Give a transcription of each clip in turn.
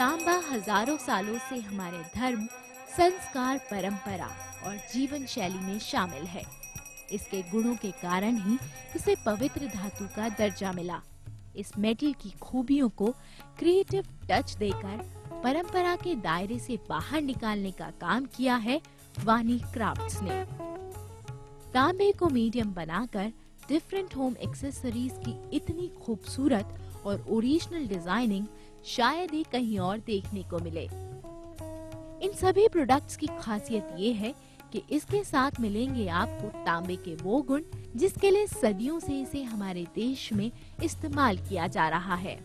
तांबा हज़ारों सालों से हमारे धर्म, संस्कार, परंपरा और जीवन शैली में शामिल है। इसके गुणों के कारण ही इसे पवित्र धातु का दर्जा मिला। इस मेटल की खूबियों को क्रिएटिव टच देकर परंपरा के दायरे से बाहर निकालने का काम किया है वानी क्राफ्ट्स ने। तांबे को मीडियम बनाकर डिफरेंट होम एक्सेसरीज की इतनी खूबसूरत और ओरिजिनल डिज़ाइनिंग शायद ही कहीं और देखने को मिले। इन सभी प्रोडक्ट्स की खासियत ये है कि इसके साथ मिलेंगे आपको तांबे के वो गुण, जिसके लिए सदियों से इसे हमारे देश में इस्तेमाल किया जा रहा है।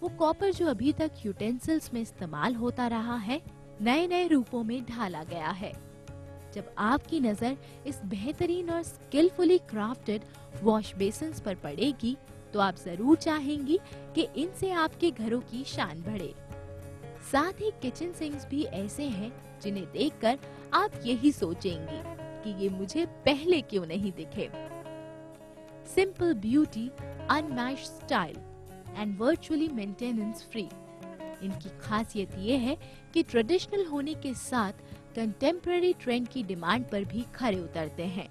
वो कॉपर जो अभी तक यूटेंसिल्स में इस्तेमाल होता रहा है नए नए रूपों में ढाला गया है। जब आपकी नज़र इस बेहतरीन और स्किलफुली क्राफ्टेड वॉश बेसन पर पड़ेगी तो आप ज़रूर चाहेंगी कि इनसे आपके घरों की शान बढ़े। साथ ही किचन सिंक्स भी ऐसे हैं जिन्हें देखकर आप यही सोचेंगी कि ये मुझे पहले क्यों नहीं दिखे। Simple beauty unmatch style and virtually maintenance free इनकी खासियत ये है कि ट्रेडिशनल होने के साथ कंटेम्प्रेरी ट्रेंड की डिमांड पर भी खरे उतरते हैं।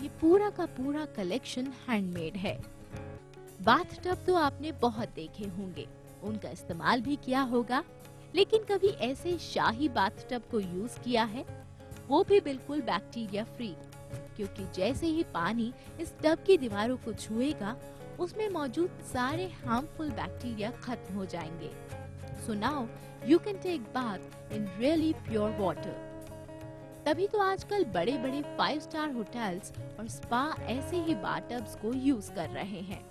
ये पूरा का पूरा कलेक्शन हैंडमेड है। बाथ टब तो आपने बहुत देखे होंगे। उनका इस्तेमाल भी किया होगा। लेकिन कभी ऐसे शाही बाथ टब को यूज़ किया है, वो भी बिल्कुल बैक्टीरिया फ्री क्योंकि जैसे ही पानी इस टब की दीवारों को छुएगा, उसमें मौजूद सारे हार्मफुल बैक्टीरिया खत्म हो जाएँगे। So now you can take bath in really pure water तभी तो आजकल बड़े बड़े फाइव स्टार होटल्स और स्पा ऐसे ही बाटब्स को यूज़ कर रहे हैं।